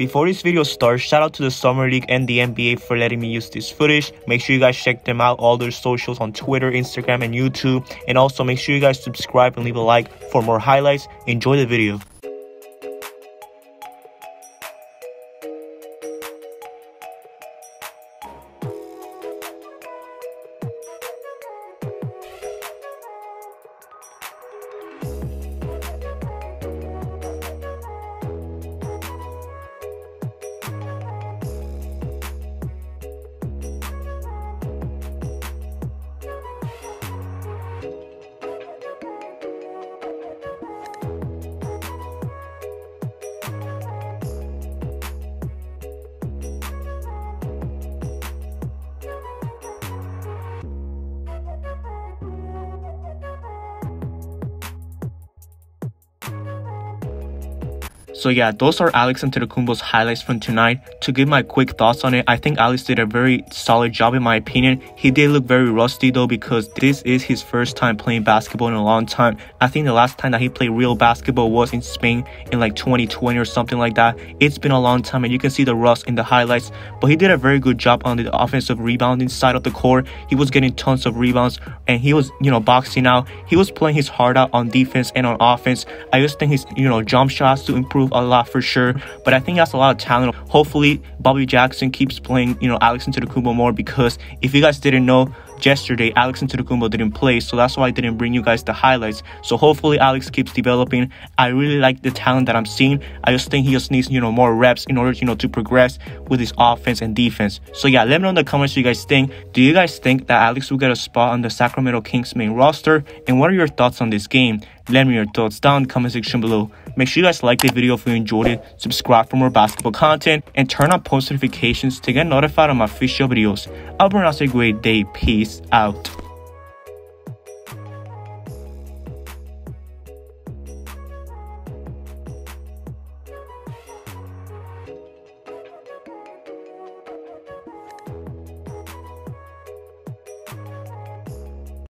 Before this video starts, shout out to the Summer League and the NBA for letting me use this footage. Make sure you guys check them out, all their socials on Twitter, Instagram, and YouTube. And also make sure you guys subscribe and leave a like for more highlights. Enjoy the video. So yeah, those are Alex and Antetokounmpo's highlights from tonight. To give my quick thoughts on it, I think Alex did a very solid job in my opinion. He did look very rusty though because this is his first time playing basketball in a long time. I think the last time that he played real basketball was in Spain in like 2020 or something like that. It's been a long time and you can see the rust in the highlights, but he did a very good job on the offensive rebounding side of the court. He was getting tons of rebounds and he was, you know, boxing out. He was playing his heart out on defense and on offense. I just think his, you know, jump shots to improve improve a lot for sure. But I think has a lot of talent. Hopefully, Bobby Jackson keeps playing, you know, Alex Antetokounmpo more because if you guys didn't know, yesterday Alex Antetokounmpo didn't play, so that's why I didn't bring you guys the highlights. So hopefully Alex keeps developing. I really like the talent that I'm seeing. I just think he just needs, you know, more reps in order, you know, to progress with his offense and defense. So yeah, let me know in the comments what you guys think. Do you guys think that Alex will get a spot on the Sacramento Kings main roster? And what are your thoughts on this game? Let me your thoughts down in the comment section below. Make sure you guys like the video if you enjoyed it, subscribe for more basketball content, and turn on post notifications to get notified of my official videos. I'll pronounce a great day. Peace out.